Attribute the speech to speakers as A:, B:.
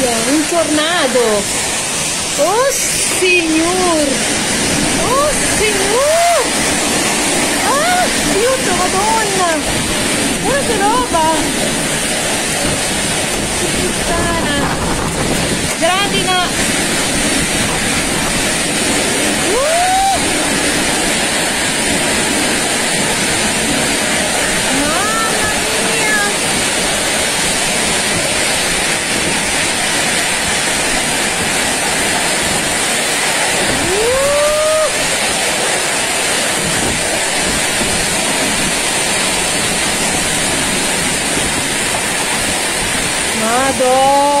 A: minchia, un tornado! Oh signor! Oh signor! Ah, aiuto, madonna! Guarda che roba! Obrigado!